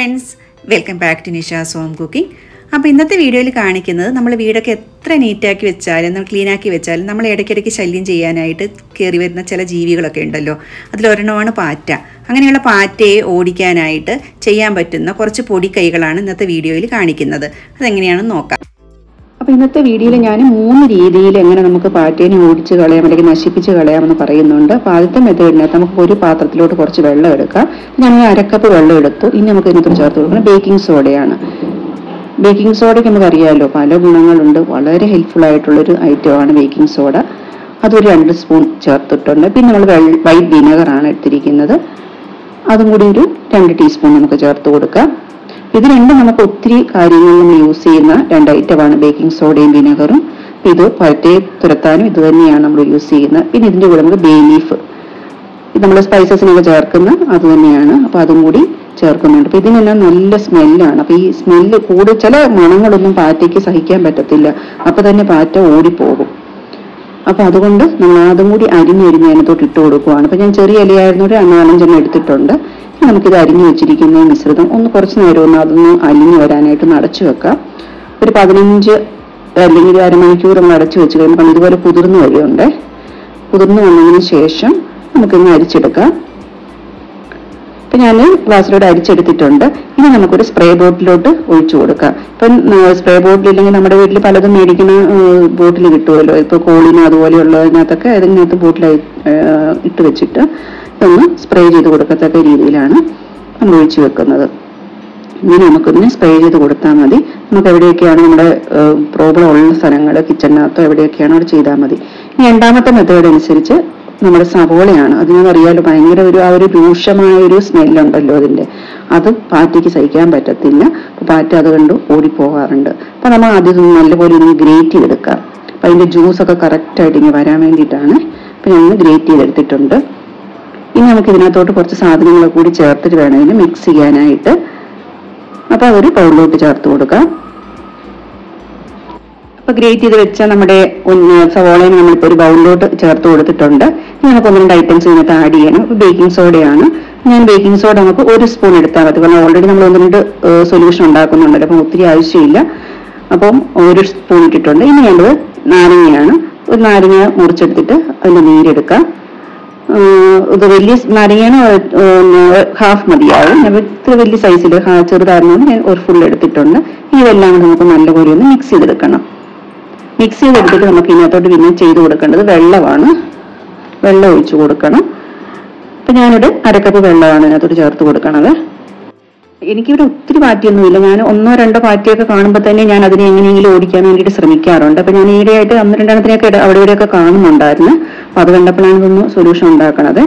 Friends welcome back to Nisha's home cooking അപ്പോൾ ഇന്നത്തെ വീഡിയോയിൽ കാണിക്കുന്നത് നമ്മൾ വീടൊക്കെ എത്ര നീറ്റാക്കി വെച്ചാലും നമ്മൾ ക്ലീനാക്കി വെച്ചാലും നമ്മൾ ഇടയ്ക്കിടയ്ക്ക് ശല്യം ചെയ്യാനായിട്ട് കയറി വരുന്ന ചില ജീവികളൊക്കെ ഉണ്ടല്ലോ. അതിലൊരെണ്ണമാണ് പാറ്റ. അങ്ങനെയുള്ള പാറ്റയെ ഓടിക്കാനായിട്ട് ചെയ്യാൻ പറ്റുന്ന കുറച്ച് പൊടിക്കൈകളാണ് ഇന്നത്തെ വീഡിയോയിൽ കാണിക്കുന്നത്. അതെങ്ങനെയാണെന്ന് നോക്കാം. അപ്പോൾ ഇന്നത്തെ വീഡിയോയിൽ ഞാൻ മൂന്ന് രീതിയിൽ എങ്ങനെ നമുക്ക് പാറ്റേനെ ഓടിച്ച് കളയാം അല്ലെങ്കിൽ നശിപ്പിച്ച് കളയാമെന്ന് പറയുന്നുണ്ട്. അപ്പോൾ ആദ്യത്തെ മെത്തേഡിനകത്ത് നമുക്ക് ഒരു പാത്രത്തിലോട്ട് കുറച്ച് വെള്ളം എടുക്കാം. ഞാൻ അരക്കപ്പ് വെള്ളം എടുത്തു. ഇനി നമുക്ക് ഇതിനകത്ത് ചേർത്ത് കൊടുക്കണം ബേക്കിംഗ് സോഡയാണ് ബേക്കിംഗ് സോഡയ്ക്ക് നമുക്കറിയാമല്ലോ പല ഗുണങ്ങളുണ്ട്. വളരെ ഹെൽപ്ഫുൾ ആയിട്ടുള്ളൊരു ഐറ്റമാണ് ബേക്കിംഗ് സോഡ അതൊരു രണ്ട് സ്പൂൺ ചേർത്തിട്ടുണ്ട്. പിന്നെ നമ്മൾ വൈറ്റ് വിനെഗറാണ് എടുത്തിരിക്കുന്നത്. അതും കൂടി ഒരു രണ്ട് ടീസ്പൂൺ നമുക്ക് ചേർത്ത് കൊടുക്കാം. ഇത് രണ്ടും നമുക്ക് ഒത്തിരി കാര്യങ്ങളിൽ നമ്മൾ യൂസ് ചെയ്യുന്ന രണ്ട് ഐറ്റമാണ് ബേക്കിംഗ് സോഡയും വിനെഗറും ഇത് പറ്റയെ തുരത്താനും ഇത് തന്നെയാണ് നമ്മൾ യൂസ് ചെയ്യുന്നത്. പിന്നെ ഇതിന്റെ കൂടെ നമുക്ക് ബേ ലീഫ് ഇത് നമ്മൾ സ്പൈസസിനൊക്കെ ചേർക്കുന്ന അത് തന്നെയാണ്. അപ്പോൾ അതും കൂടി ചേർക്കുന്നുണ്ട്. അപ്പോൾ ഇതിനെല്ലാം നല്ല സ്മെല്ലാണ് അപ്പോൾ ഈ സ്മെല്ല് കൂടുതൽ ചില മണങ്ങളൊന്നും പാറ്റയ്ക്ക് സഹിക്കാൻ പറ്റത്തില്ല. അപ്പൊ തന്നെ പാറ്റ ഓടിപ്പോകും. അപ്പൊ അതുകൊണ്ട് നമ്മൾ അതും കൂടി അരിഞ്ഞരിഞ്ഞ് അതിനകത്തോട്ട് ഇട്ട് കൊടുക്കുവാണ്. അപ്പൊ ഞാൻ ചെറിയ ഇലയായിരുന്നൊരു നാലഞ്ചെണ്ണം എടുത്തിട്ടുണ്ട്. നമുക്കിത് അരിഞ്ഞു വെച്ചിരിക്കുന്ന മിശ്രിതം ഒന്ന് കുറച്ച് നേരം ഒന്ന് അതൊന്ന് അലിഞ്ഞു വരാനായിട്ട് നടച്ചു വെക്കാം. ഒരു പതിനഞ്ച് അല്ലെങ്കിൽ അരമണിക്കൂർ നമ്മൾ അടച്ചു വെച്ച് കഴിയുമ്പോൾ ഇതുപോലെ കുതിർന്ന് വരികയുണ്ട് കുതിർന്ന് വന്നതിന് ശേഷം നമുക്കിന്ന് അരിച്ചെടുക്കാം. ഇപ്പൊ ഞാൻ ഗ്ലാസ്സിലൂടെ അരിച്ചെടുത്തിട്ടുണ്ട്. ഇനി നമുക്കൊരു സ്പ്രേ ബോട്ടിലോട്ട് ഒഴിച്ചു കൊടുക്കാം. ഇപ്പം സ്പ്രേ ബോട്ടിൽ ഇല്ലെങ്കിൽ നമ്മുടെ വീട്ടിൽ പലതും മേടിക്കുന്ന ബോട്ടിൽ കിട്ടുമല്ലോ. ഇപ്പൊ കോളിന് അതുപോലെയുള്ളതിനകത്തൊക്കെ അതിനകത്ത് ബോട്ടിൽ ഇട്ട് വെച്ചിട്ട്. ഒന്ന് സ്പ്രേ ചെയ്ത് കൊടുക്കത്തക്ക രീതിയിലാണ് നമ്മൾ ഒഴിച്ചു വെക്കുന്നത്. ഇങ്ങനെ നമുക്കൊന്ന് സ്പ്രേ ചെയ്ത് കൊടുത്താൽ മതി. നമുക്ക് എവിടെയൊക്കെയാണ് നമ്മുടെ പ്രോബ്ലം ഉള്ള സ്ഥലങ്ങൾ കിച്ചണിനകത്തോ എവിടെയൊക്കെയാണോ അവിടെ ചെയ്താൽ മതി. ഇനി രണ്ടാമത്തെ മെത്തേഡ് അനുസരിച്ച് നമ്മുടെ സവോളയാണ്. അതിനറിയാലോ ഭയങ്കര ഒരു ആ ഒരു രൂക്ഷമായ ഒരു സ്മെല്ലുണ്ടല്ലോ അതിന്റെ. അത് പാറ്റയ്ക്ക് സഹിക്കാൻ പറ്റത്തില്ല. അപ്പോൾ പാറ്റ അത് കണ്ട് ഓടിപ്പോകാറുണ്ട്. അപ്പോൾ നമ്മൾ ആദ്യം നല്ലപോലെ ഇനി ഗ്രേറ്റ് ചെയ്തെടുക്കാം. അപ്പം അതിന്റെ ജ്യൂസൊക്കെ കറക്റ്റായിട്ട് ഇനി വരാൻ വേണ്ടിയിട്ടാണ് അപ്പം ഞങ്ങൾ ഗ്രേറ്റ് ചെയ്തെടുത്തിട്ടുണ്ട്. ഇനി നമുക്ക് ഇതിനകത്തോട്ട് കുറച്ച് സാധനങ്ങൾ കൂടി ചേർത്തിട്ട് വേണം ഇതിന് മിക്സ് ചെയ്യാനായിട്ട്. അപ്പൊ അതൊരു പൗളിലോട്ട് ചേർത്ത് കൊടുക്കാം. അപ്പൊ ഗ്രേറ്റ് ചെയ്ത് വെച്ച നമ്മുടെ സവോളയും നമ്മളിപ്പോൾ ഒരു ബൗളിലോട്ട് ചേർത്ത് കൊടുത്തിട്ടുണ്ട്. ഇനി നമുക്ക് ഒന്ന് രണ്ട് ഐറ്റംസ് ഇതിനകത്ത് ആഡ് ചെയ്യണം ബേക്കിംഗ് സോഡയാണ് ഞാൻ ബേക്കിംഗ് സോഡ നമുക്ക് ഒരു സ്പൂൺ എടുത്താൽ മതി. കാരണം ഓൾറെഡി നമ്മൾ ഒന്ന് രണ്ട് സൊല്യൂഷൻ ഉണ്ടാക്കുന്നുണ്ടല്ലോ. അപ്പം ഒത്തിരി ആവശ്യമില്ല. അപ്പം ഒരു സ്പൂൺ ഇട്ടിട്ടുണ്ട്. ഇനി വേണ്ടത് നാരങ്ങയാണ്. ഒരു നാരങ്ങ മുറിച്ചെടുത്തിട്ട് അതിന്റെ നീരെടുക്കാം ഇത് വലിയ നാരങ്ങയാണ് ഹാഫ് മതിയാവും. ഇത്ര വലിയ സൈസിൽ ചെറുതായിരുന്നു ഞാൻ ഒരു ഫുൾ എടുത്തിട്ടുണ്ട്. ഇതെല്ലാം കൂടെ നമുക്ക് നല്ലപോലെ ഒന്ന് മിക്സ് ചെയ്തെടുക്കണം. മിക്സ് ചെയ്തെടുത്തിട്ട് നമുക്ക് ഇതിനകത്തോട്ട് പിന്നെ ചെയ്ത് കൊടുക്കേണ്ടത് വെള്ളമാണ്. വെള്ളം ഒഴിച്ചു കൊടുക്കണം. അപ്പൊ ഞാനിവിടെ അരക്കപ്പ് വെള്ളമാണ് ഇതിനകത്തോട്ട് ചേർത്ത് കൊടുക്കണത്. എനിക്കിവിടെ ഒത്തിരി പാറ്റിയൊന്നുമില്ല. ഞാൻ ഒന്നോ രണ്ടോ പാറ്റിയൊക്കെ കാണുമ്പോൾ തന്നെ ഞാൻ അതിനെ എങ്ങനെയെങ്കിലും ഓടിക്കാൻ വേണ്ടിയിട്ട് ശ്രമിക്കാറുണ്ട്. അപ്പൊ ഞാൻ ഈയിടെയായിട്ട് ഒന്ന് രണ്ടെണ്ണത്തിനൊക്കെ അവിടെ ഇവിടെയൊക്കെ കാണുന്നുണ്ടായിരുന്നു. അപ്പൊ അത് കണ്ടപ്പോഴാണ് ഇതൊന്ന് സൊല്യൂഷൻ ഉണ്ടാക്കണത്.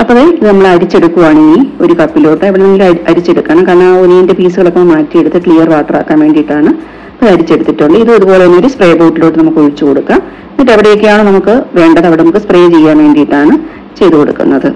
അപ്പോൾ ഇത് നമ്മൾ അരിച്ചെടുക്കുവാണ് ഇനി ഒരു കപ്പിലോട്ട്. ഇവിടെ നിങ്ങൾ അരിച്ചെടുക്കണം. കാരണം ആ ഒനിയന്റെ പീസുകളൊക്കെ മാറ്റിയെടുത്ത് ക്ലിയർ വാട്ടർ ആക്കാൻ വേണ്ടിയിട്ടാണ് അത് അരിച്ചെടുത്തിട്ടുണ്ട് ഇത് ഇതുപോലെ തന്നെ ഒരു സ്പ്രേ ബോട്ടിലോട്ട് നമുക്ക് ഒഴിച്ചു കൊടുക്കാം. എന്നിട്ട് എവിടെയൊക്കെയാണ് നമുക്ക് വേണ്ടത് അവിടെ നമുക്ക് സ്പ്രേ ചെയ്യാൻ വേണ്ടിയിട്ടാണ് ചെയ്തു കൊടുക്കുന്നത്.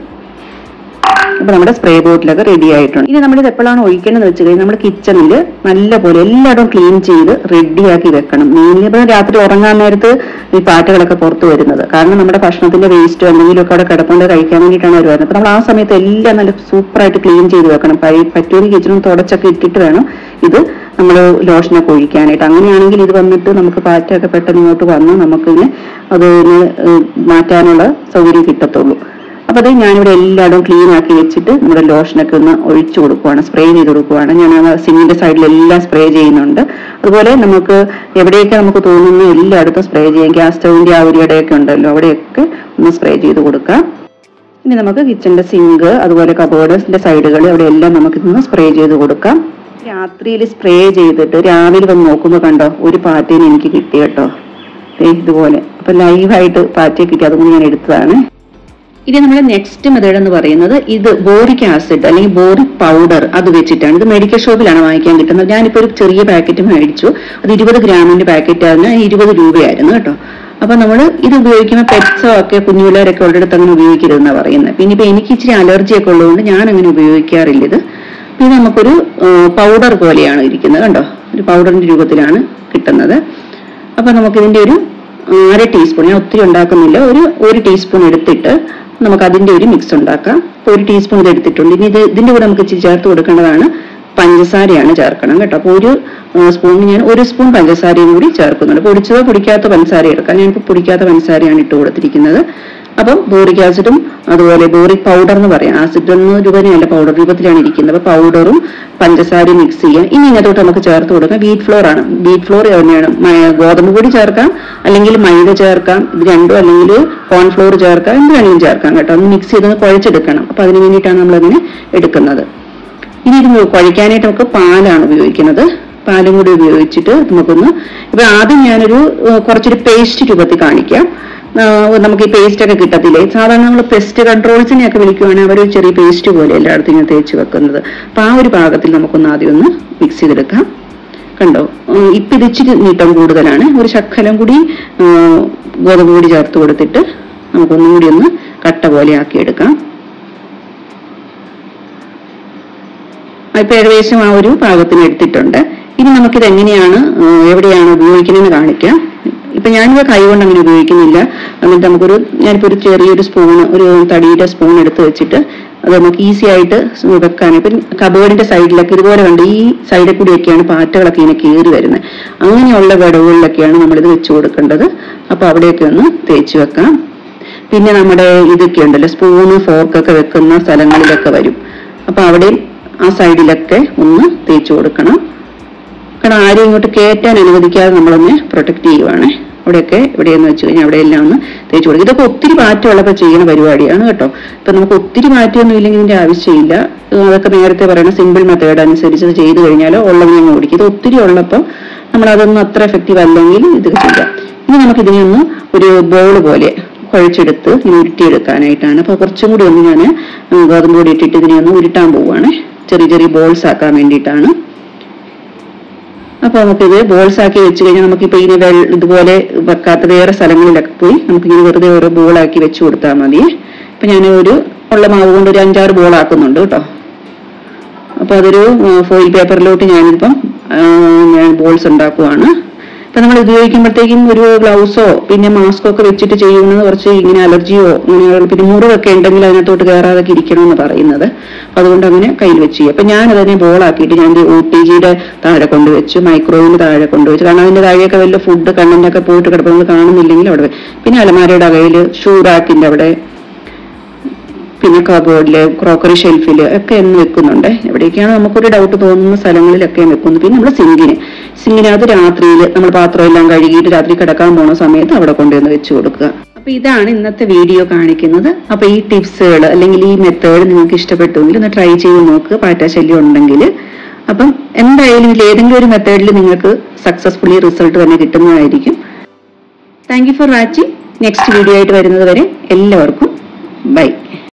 അപ്പൊ നമ്മുടെ സ്പ്രേ ബോട്ടിലൊക്കെ റെഡി ആയിട്ടുണ്ട്. ഇനി നമ്മൾ ഇത് എപ്പോഴാണ് ഒഴിക്കേണ്ടത് വെച്ച് കഴിഞ്ഞാൽ നമ്മുടെ കിച്ചണിൽ നല്ലപോലെ എല്ലായിടവും ക്ലീൻ ചെയ്ത് റെഡിയാക്കി വെക്കണം. മെയിൻലി ഇപ്പം രാത്രി ഉറങ്ങാൻ നേരത്ത് ഈ പാറ്റകളൊക്കെ പുറത്തു വരുന്നത്. കാരണം നമ്മുടെ ഭക്ഷണത്തിന്റെ വേസ്റ്റോ എന്തെങ്കിലുമൊക്കെ അവിടെ കിടപ്പുണ്ട് കഴിക്കാൻ വേണ്ടിയിട്ടാണ് അവർ വരുന്നത്. അപ്പൊ നമ്മൾ ആ സമയത്ത് എല്ലാം നല്ല സൂപ്പറായിട്ട് ക്ലീൻ ചെയ്ത് വെക്കണം. പറ്റുമെങ്കിൽ കിച്ചണും തുടച്ചൊക്കെ ഇട്ടിട്ട് വേണം ഇത് നമ്മൾ ലോഷനൊക്കെ ഒഴിക്കാനായിട്ട്. അങ്ങനെയാണെങ്കിൽ ഇത് വന്നിട്ട് നമുക്ക് പാറ്റയൊക്കെ പെട്ടെന്ന് ഇങ്ങോട്ട് വന്ന് നമുക്കിതിന് അതിന് മാറ്റാനുള്ള സൗകര്യം കിട്ടത്തുള്ളൂ. അപ്പൊ അത് ഞാനിവിടെ എല്ലായിടവും ക്ലീൻ ആക്കി വെച്ചിട്ട് നമ്മുടെ ലോഷനൊക്കെ ഒന്ന് ഒഴിച്ചു കൊടുക്കുവാണ് സ്പ്രേ ചെയ്ത് കൊടുക്കുവാണ്. ഞാൻ സിങ്ങിന്റെ സൈഡിൽ എല്ലാം സ്പ്രേ ചെയ്യുന്നുണ്ട്. അതുപോലെ നമുക്ക് എവിടെയൊക്കെ നമുക്ക് തോന്നുന്നു എല്ലായിടത്തും സ്പ്രേ ചെയ്യാം. ഗ്യാസ് സ്റ്റൗവിന്റെ ആ ഒരു ഇടയൊക്കെ ഉണ്ടല്ലോ അവിടെയൊക്കെ ഒന്ന് സ്പ്രേ ചെയ്ത് കൊടുക്കാം. ഇനി നമുക്ക് കിച്ചന്റെ സിങ്ക് അതുപോലെ കബോർഡിന്റെ സൈഡുകൾ നമുക്ക് ഇന്ന് സ്പ്രേ ചെയ്ത് കൊടുക്കാം. രാത്രിയിൽ സ്പ്രേ ചെയ്തിട്ട് രാവിലെ വന്ന് നോക്കുമ്പോൾ കണ്ടോ ഒരു പാറ്റേനെ എനിക്ക് കിട്ടി കേട്ടോ. ഇതുപോലെ. അപ്പൊ ലൈവായിട്ട് പാറ്റയെ കിട്ടി അതുകൊണ്ട് ഞാൻ എടുത്തതാണ്. ഇനി നമ്മുടെ നെക്സ്റ്റ് മെത്തേഡ് എന്ന് പറയുന്നത് ഇത് ബോറിക് ആസിഡ് അല്ലെങ്കിൽ ബോറിക് പൗഡർ അത് വെച്ചിട്ടാണ്. ഇത് മെഡിക്കൽ ഷോപ്പിലാണ് വാങ്ങിക്കാൻ കിട്ടുന്നത്. ഞാനിപ്പോൾ ഒരു ചെറിയ പാക്കറ്റ് മേടിച്ചു. അത് ഇരുപത് ഗ്രാമിന്റെ പാക്കറ്റ് ആയിരുന്നു. ഇരുപത് രൂപയായിരുന്നു കേട്ടോ. അപ്പൊ നമ്മൾ ഇത് ഉപയോഗിക്കുന്ന പെറ്റ്സോ ഒക്കെ കുഞ്ഞുപിള്ളേരൊക്കെ ഉള്ളിടത്ത് അങ്ങനെ ഉപയോഗിക്കരുതെന്നാണ് പറയുന്നത്. പിന്നെ ഇപ്പൊ എനിക്ക് ഇച്ചിരി അലർജി ഒക്കെ ഉള്ളതുകൊണ്ട് ഞാൻ അങ്ങനെ ഉപയോഗിക്കാറില്ല ഇത്. പിന്നെ നമുക്കൊരു പൗഡർ പോലെയാണ് ഇരിക്കുന്നത് കണ്ടോ? ഒരു പൗഡറിന്റെ രൂപത്തിലാണ് കിട്ടുന്നത്. അപ്പൊ നമുക്കിതിന്റെ ഒരു അര ടീസ്പൂൺ ഞാൻ ഒത്തിരി ഉണ്ടാക്കുന്നില്ല. ഒരു ഒരു ടീസ്പൂൺ എടുത്തിട്ട് നമുക്ക് അതിന്റെ ഒരു മിക്സ് ഉണ്ടാക്കാം. അപ്പോൾ ഒരു ടീസ്പൂൺ ഇത് എടുത്തിട്ടുണ്ട്. ഇനി ഇത് ഇതിന്റെ കൂടെ നമുക്ക് ഇച്ചിരി ചേർത്ത് കൊടുക്കേണ്ടതാണ് പഞ്ചസാരയാണ് ചേർക്കണം കേട്ടോ. അപ്പോൾ ഒരു സ്പൂണിന് ഞാൻ ഒരു സ്പൂൺ പഞ്ചസാരയും കൂടി ചേർക്കുന്നുണ്ട്. പൊടിച്ചതോ പൊടിക്കാത്ത പഞ്ചസാര എടുക്കാം. ഞാനിപ്പോൾ പൊടിക്കാത്ത പഞ്ചസാരയാണ് ഇട്ട് കൊടുത്തിരിക്കുന്നത്. അപ്പം ബോറിക് ആസിഡും അതുപോലെ ബോറിക് പൗഡർ എന്ന് പറയാം. ആസിഡ് എന്ന രൂപനയല്ല പൗഡർ രൂപത്തിലാണ് ഇരിക്കുന്നത്. അപ്പൊ പൗഡറും പഞ്ചസാരയും മിക്സ് ചെയ്യാം ഇനി ഇതിനകത്തോട്ട് നമുക്ക് ചേർത്ത് കൊടുക്കാം. വീറ്റ് ഫ്ലോർ ആണ്. വീറ്റ് ഫ്ലോർ തന്നെയാണ്. ഗോതമ്പ് പൊടി ചേർക്കാം. അല്ലെങ്കിൽ മൈദ ചേർക്കാം. ഇത് രണ്ടും അല്ലെങ്കിൽ കോൺഫ്ലോർ ചേർക്കാം. എന്ത് വേണമെങ്കിലും ചേർക്കാം കേട്ടോ. ഒന്ന് മിക്സ് ചെയ്തൊന്ന് കുഴച്ചെടുക്കണം. അപ്പോൾ അതിന് വേണ്ടിയിട്ടാണ് നമ്മളതിനെ എടുക്കുന്നത്. ഇനി ഇത് കുഴയ്ക്കാനായിട്ട് നമുക്ക് പാലാണ് ഉപയോഗിക്കുന്നത്. പാലും കൂടി ഉപയോഗിച്ചിട്ട് നമുക്കൊന്ന് ഇപ്പൊ ആദ്യം ഞാനൊരു കുറച്ചൊരു പേസ്റ്റ് രൂപത്തിൽ കാണിക്കാം. നമുക്ക് ഈ പേസ്റ്റ് ഒക്കെ കിട്ടത്തില്ലേ? സാധാരണ നമ്മൾ പെസ്റ്റ് കൺട്രോൾസിനെ ഒക്കെ വിളിക്കുവാണെങ്കിൽ അവർ ചെറിയ പേസ്റ്റ് പോലെ എല്ലായിടത്തും ഇങ്ങനെ തേച്ച് വെക്കുന്നത്. അപ്പൊ ആ ഒരു പാകത്തിൽ നമുക്കൊന്ന് ആദ്യം ഒന്ന് മിക്സ് ചെയ്തെടുക്കാം. കണ്ടോ? ഇപ്പൊ ഇത് ഇച്ചിരി നീട്ടം കൂടുതലാണ്. ഒരു ശക്കലം കൂടി ഗോതമ്പ് പൊടി ചേർത്ത് കൊടുത്തിട്ട് നമുക്കൊന്നും കൂടി ഒന്ന് കട്ട പോലെ ആക്കിയെടുക്കാം. ഇപ്പൊ ഏകദേശം ആ ഒരു പാകത്തിന് എടുത്തിട്ടുണ്ട്. ഇനി നമുക്കിത് എങ്ങനെയാണ് എവിടെയാണ് ഉപയോഗിക്കുന്നതെന്ന് കാണിക്കാം. ഇപ്പൊ ഞാനിത് കൈകൊണ്ട് അങ്ങനെ ഉപയോഗിക്കുന്നില്ല. എന്നിട്ട് നമുക്കൊരു ഞാനിപ്പോ ഒരു ചെറിയൊരു സ്പൂൺ ഒരു തടിയുടെ സ്പൂൺ എടുത്ത് വെച്ചിട്ട് അത് നമുക്ക് ഈസി ആയിട്ട് വെക്കാൻ ഇപ്പം കബേർഡിന്റെ സൈഡിലൊക്കെ ഇതുപോലെ കണ്ട് ഈ സൈഡിൽ കൂടിയൊക്കെയാണ് പാറ്റകളൊക്കെ ഇങ്ങനെ കയറി വരുന്നത്. അങ്ങനെയുള്ള വിടവുകളിലൊക്കെയാണ് നമ്മളിത് വെച്ച് കൊടുക്കേണ്ടത്. അപ്പൊ അവിടെയൊക്കെ ഒന്ന് തേച്ച് വെക്കാം. പിന്നെ നമ്മുടെ ഇതൊക്കെ ഉണ്ടല്ലോ സ്പൂണ് ഫോർക്കൊക്കെ വെക്കുന്ന സ്ഥലങ്ങളിലൊക്കെ വരും. അപ്പൊ അവിടെയും ആ സൈഡിലൊക്കെ ഒന്ന് തേച്ച് കൊടുക്കണം. കാരണം ആരും ഇങ്ങോട്ട് കയറ്റാൻ അനുവദിക്കാതെ നമ്മളൊന്ന് പ്രൊട്ടക്ട് ചെയ്യുവാണ്. അവിടെയൊക്കെ എവിടെയെന്ന് വെച്ച് കഴിഞ്ഞാൽ അവിടെയെല്ലാം ഒന്ന് തേച്ച് കൊടുക്കും. ഇതൊക്കെ ഒത്തിരി മാറ്റമുള്ളപ്പോൾ ചെയ്യുന്ന പരിപാടിയാണ് കേട്ടോ. ഇപ്പം നമുക്ക് ഒത്തിരി മാറ്റമൊന്നും ഇല്ലെങ്കിൽ ഇതിന്റെ ആവശ്യമില്ല. അതൊക്കെ നേരത്തെ പറയുന്ന സിമ്പിൾ മെത്തേഡ് അനുസരിച്ച് ഇത് ചെയ്ത് കഴിഞ്ഞാൽ ഉള്ളതിനെ ഓടിക്കും. ഇത് ഒത്തിരി ഉള്ളപ്പോൾ നമ്മളതൊന്നും അത്ര എഫക്റ്റീവ് അല്ലെങ്കിൽ ഇത് ചെയ്യാം. ഇനി നമുക്ക് ഇതിനെ ഒന്ന് ഒരു ബോൾ പോലെ കുഴച്ചെടുത്ത് ഉരുട്ടിയെടുക്കാനായിട്ടാണ്. അപ്പോൾ കുറച്ചും കൂടി ഒന്ന് ഞാൻ ഗോതമ്പ് പൊടി ഇട്ടിട്ട് ഇതിനെ ഒന്ന് ഉരുട്ടാൻ പോവുകയാണ് ചെറിയ ചെറിയ ബോൾസ് ആക്കാൻ വേണ്ടിയിട്ടാണ്. അപ്പൊ നമുക്കിത് ബോൾസ് ആക്കി വെച്ച് കഴിഞ്ഞാൽ നമുക്കിപ്പോൾ ഇനി വെള്ള ഇതുപോലെ വെക്കാത്ത വേറെ സ്ഥലങ്ങളിലൊക്കെ പോയി നമുക്കിങ്ങനെ വെറുതെ ഓരോ ബോളാക്കി വെച്ച് കൊടുത്താൽ മതി. ഇപ്പൊ ഞാൻ ഒരു ഉള്ള മാവ് കൊണ്ട് ഒരു അഞ്ചാറ് ബോൾ ആക്കുന്നുണ്ട് കേട്ടോ. അപ്പൊ അതൊരു ഫോയിൽ പേപ്പറിലോട്ട് ഞാനിപ്പം ഞാൻ ബോൾസ് ഉണ്ടാക്കുവാണ്. ഇപ്പൊ നമ്മൾ ഉപയോഗിക്കുമ്പോഴത്തേക്കും ഒരു ഗ്ലൗസോ പിന്നെ മാസ്കോ ഒക്കെ വെച്ചിട്ട് ചെയ്യുന്നത് കുറച്ച് ഇങ്ങനെ അലർജിയോ അങ്ങനെയുള്ള പിന്നെ മുറിവൊക്കെ ഉണ്ടെങ്കിൽ അതിനകത്തോട്ട് കയറാതെ ഇരിക്കണമെന്ന് പറയുന്നത്. അതുകൊണ്ട് അങ്ങനെ കയ്യിൽ വെച്ച് ചെയ്യും അപ്പൊ ഞാൻ അതിനെ ബോളാക്കിയിട്ട് ഞാൻ ഒ ടി ജിയുടെ താഴെ കൊണ്ടുവച്ചു മൈക്രോവിന് താഴെ കൊണ്ടുവച്ചു കാരണം അതിന്റെ താഴെയൊക്കെ വലിയ ഫുഡ് കണ്ണിന്റെയൊക്കെ പോയിട്ട് കിടക്കുന്നത് കാണുന്നില്ലെങ്കിൽ അവിടെ പിന്നെ അലമാരയുടെ അകയിൽ ഷൂ റാക്കിന്റെ അവിടെ പിന്നെ കബോർഡിൽ ക്രോക്കറി ഷെൽഫിൽ ഒക്കെ എന്ന് വെക്കുന്നുണ്ട്. എവിടെയൊക്കെയാണ് നമുക്കൊരു ഡൗട്ട് തോന്നുന്ന സ്ഥലങ്ങളിലൊക്കെ വെക്കുന്നു പിന്നെ നമ്മുടെ സിങ്കിന് സിങ്കിനകത്ത് രാത്രിയിൽ നമ്മൾ പാത്രം എല്ലാം കഴുകിയിട്ട് രാത്രി കിടക്കാൻ പോണ സമയത്ത് അവിടെ കൊണ്ടുവന്ന് വെച്ച് കൊടുക്കുക. അപ്പൊ ഇതാണ് ഇന്നത്തെ വീഡിയോ കാണിക്കുന്നത്. അപ്പൊ ഈ ടിപ്സുകൾ അല്ലെങ്കിൽ ഈ മെത്തേഡ് നിങ്ങൾക്ക് ഇഷ്ടപ്പെട്ടുവെങ്കിൽ ഒന്ന് ട്രൈ ചെയ്ത് നോക്കുക പാറ്റാശല്യം ഉണ്ടെങ്കിൽ അപ്പം എന്തായാലും ഇതിൽ ഏതെങ്കിലും ഒരു മെത്തേഡിൽ നിങ്ങൾക്ക് സക്സസ്ഫുള്ളി റിസൾട്ട് തന്നെ കിട്ടുന്നതായിരിക്കും. Thank for watching next video ആയിട്ട് വരുന്നത് വരെ എല്ലാവർക്കും ബൈ